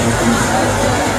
Música